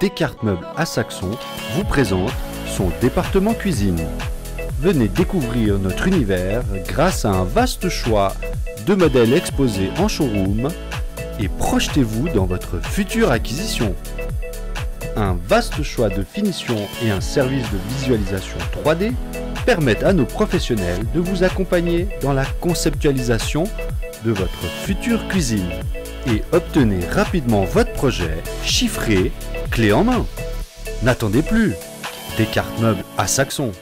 Descartes Meubles à Saxon vous présente son département cuisine. Venez découvrir notre univers grâce à un vaste choix de modèles exposés en showroom et projetez-vous dans votre future acquisition. Un vaste choix de finitions et un service de visualisation 3D permettent à nos professionnels de vous accompagner dans la conceptualisation de votre future cuisine et obtenez rapidement votre projet chiffré, clé en main. N'attendez plus. Descartes Meubles à Saxon.